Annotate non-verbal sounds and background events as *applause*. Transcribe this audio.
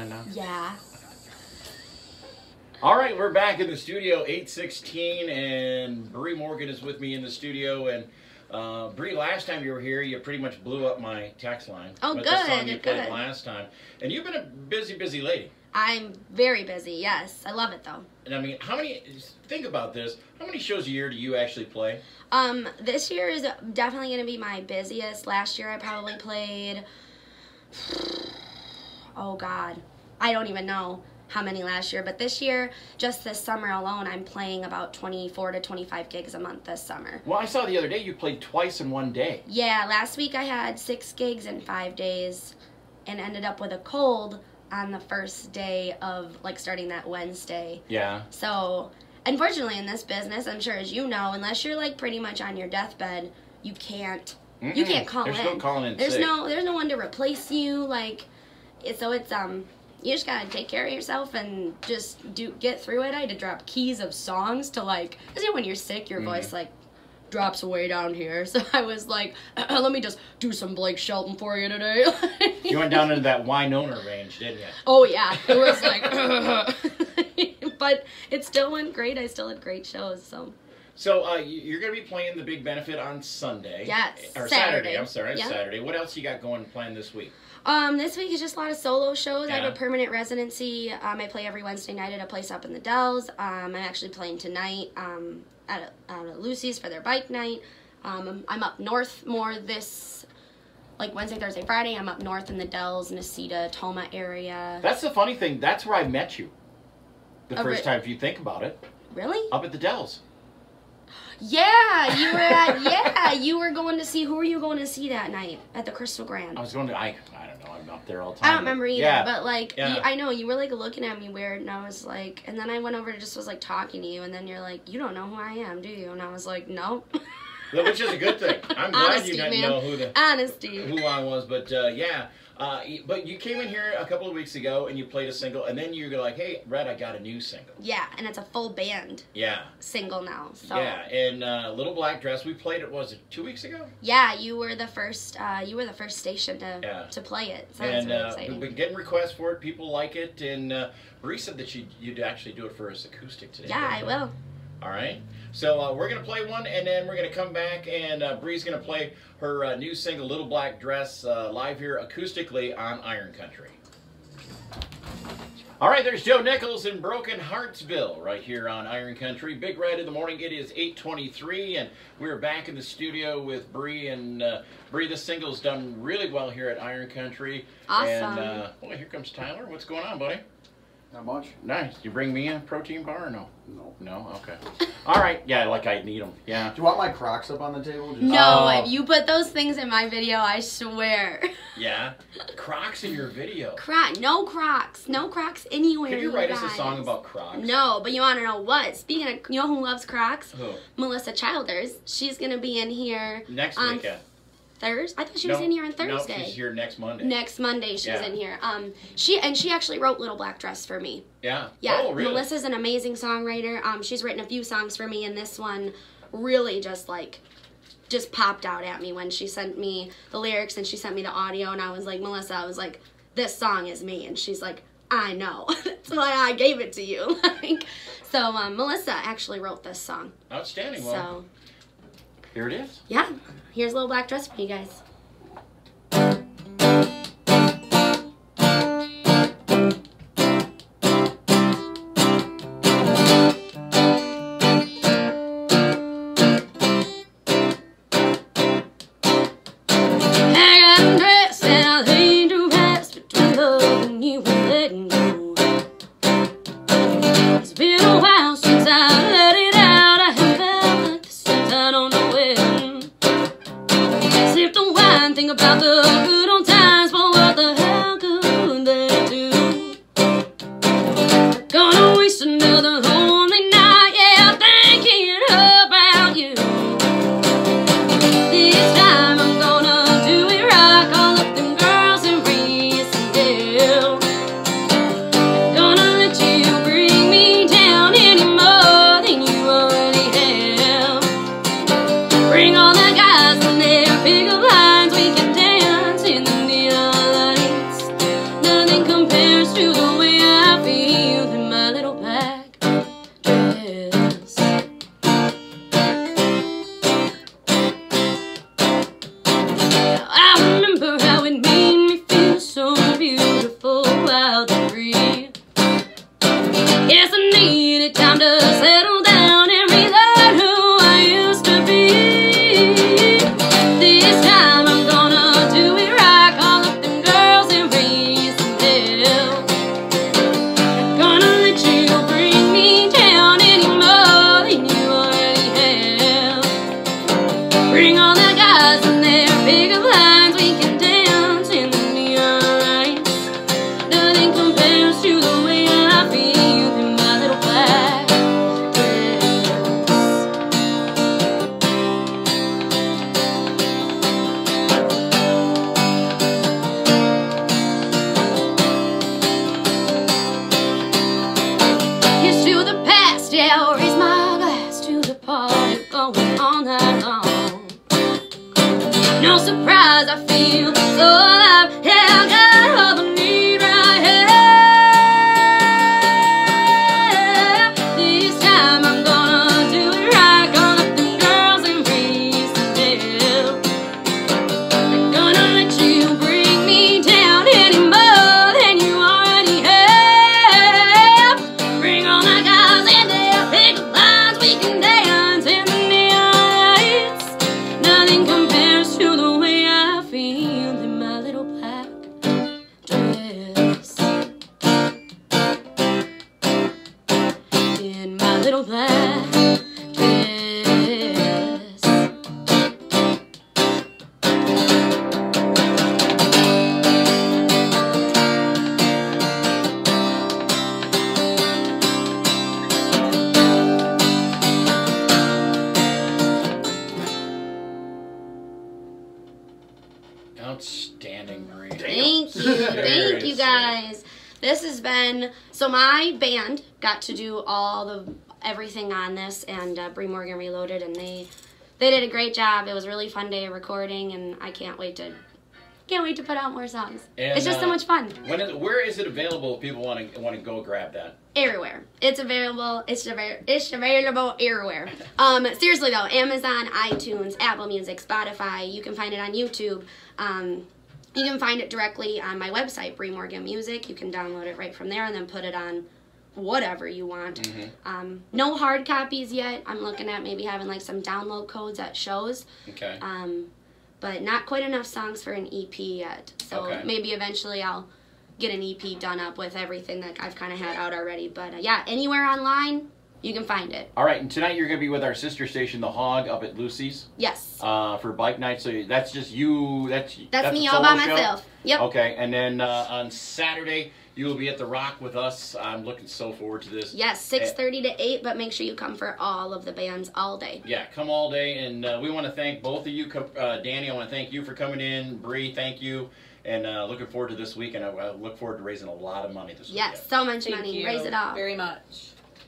I. Yeah. All right, we're back in the studio, 816, and Bree Morgan is with me in the studio. And uh, Bree, last time you were here, you pretty much blew up my tax line. Oh, with The song good, you played last time. And you've been a busy, busy lady. I'm very busy. Yes, I love it though. And I mean, how many, think about this, how many shows a year do you actually play? Um, this year is definitely going to be my busiest. Last year I probably played. Oh God, I don't even know how many last year, but this year, just this summer alone, I'm playing about 24 to 25 gigs a month this summer. Well, I saw the other day you played twice in one day. Yeah, last week I had six gigs in five days, and ended up with a cold on the first day of like starting that Wednesday. Yeah. So, unfortunately, in this business, I'm sure as you know, unless you're like pretty much on your deathbed, you can't. You Mm-mm. can't call There's in. no calling in There's sick. no. There's no one to replace you. Like, so it's um. You just gotta take care of yourself and just do get through it. I had to drop keys of songs to like, cause you know when you're sick, your Mhm. voice like drops way down here. *laughs* So I was like, *clears throat* let me just do some Blake Shelton for you today. *laughs* You went down into that Wynonna range, didn't you? Oh yeah, it was like, *laughs* but it still went great. I still had great shows. So So uh, you- you're going to be playing the big benefit on Sunday. Yes, Or Saturday. Saturday. I'm sorry, Yeah. Saturday. What else you got going planned this week? um, this week is just a lot of solo shows. I have a permanent residency. Um, I play every Wednesday night at a place up in the Dells. Um, I'm actually playing tonight um, at, a, at a Lucy's for their bike night. Um, I'm, I'm up north more this. Like Wednesday, Thursday, Friday, I'm up north in the Dells, Necedah, Tomah area. That's the funny thing. That's where I met you. The Oh, first time, if you think about it, Really? up at the Dells. Yeah, you were at. yeah, you were going to see. Who were you going to see that night at the Crystal Grand? I was going to. I. I don't know. I'm up there all the time. I don't remember either, Yeah. but like, Yeah. you, I know you were like looking at me weird, and I was like, and then I went over and just was like talking to you, and then you're like, you don't know who I am, do you? And I was like, no. Which is a good thing. I'm *laughs* glad Honesty, you didn't man. know who the Honesty. who I was, but uh, yeah. Uh, but you came in here a couple of weeks ago and you played a single, and then you were like, "Hey, Red, I got a new single." Yeah, and it's a full band Yeah. single now. So Yeah, and uh, Little Black Dress. We played it. Was it two weeks ago? yeah, you were the first. Uh, you were the first station to Yeah. to play it. So and really uh, exciting. we've been getting requests for it. People like it, and uh, Bree said that you'd, you'd actually do it for us acoustic today. yeah, I will. All right. So uh, we're gonna play one, and then we're gonna come back, and uh, Bree's gonna play her uh, new single "Little Black Dress" uh, live here acoustically on Iron Country. All right, there's Joe Nichols in Broken Heartsville right here on Iron Country. Big Red in the morning. It is 8:23, and we're back in the studio with Bree. And uh, Bree, this single's done really well here at Iron Country. Awesome. And uh, boy, here comes Tyler. What's going on, buddy? Not much. Nice. You bring me a protein bar or no? No. No. Okay. All right. Yeah, like I need them. Yeah. Do you want my Crocs up on the table? Just No, Oh. if you put those things in my video, I swear. *laughs* Yeah. Crocs in your video. Croc, no Crocs, no Crocs anywhere. Could you write us a song about Crocs? No, but you want to know what? Speaking of, you know who loves Crocs? Who? Melissa Childers. She's gonna be in here Next On weekend. Thursday. I thought she was No, in here on Thursday. No, she's here next Monday. Next Monday, she's Yeah. in here. Um, she and she actually wrote "Little Black Dress" for me. Yeah. Yeah, Oh, really? Melissa's an amazing songwriter. Um, she's written a few songs for me, and this one really just like just popped out at me when she sent me the lyrics and she sent me the audio, and I was like, Melissa, I was like, this song is me, and she's like, I know, *laughs* that's why I gave it to you. *laughs* like, so um, Melissa actually wrote this song. Outstanding. Well, So here it is. yeah, here's a little black dress for you guys. Another No surprise, I feel so alive, *laughs* Thank you. Thank you Seriously. guys. This has been so my band got to do all the everything on this and uh, Bree Morgan Reloaded and they they did a great job. It was a really fun day of recording and I can't wait to can't wait to put out more songs. And, it's just so uh, much fun. When is, where is it available if people want to want to go grab that? Everywhere. It's available. It's available. It's available everywhere. *laughs* Um, seriously though, Amazon, iTunes, Apple Music, Spotify. You can find it on YouTube. Um, you can find it directly on my website, Bree Morgan Music. You can download it right from there and then put it on whatever you want. Mhm. Um, no hard copies yet. I'm looking at maybe having like some download codes at shows. Okay. Um, but not quite enough songs for an EP yet. So Okay. maybe eventually I'll get an EP done up with everything that I've kind of had out already. But uh, yeah, anywhere online, you can find it. All right, and tonight you're going to be with our sister station, The Hog, up at Lucy's Yes. uh, for bike night. So that's just you. That's That's, me a all by show? myself. Yep. Okay, and then uh, on Saturday you will be at the Rock with us. I'm looking so forward to this. Yes, 6.30 to 8, but make sure you come for all of the bands all day. Yeah, come all day, and uh, we want to thank both of you, uh, Danny. I want to thank you for coming in, Bree. Thank you, and uh, looking forward to this week. And I, I look forward to raising a lot of money this weekend. Yes, so much Thank money. you Raise it all. very much.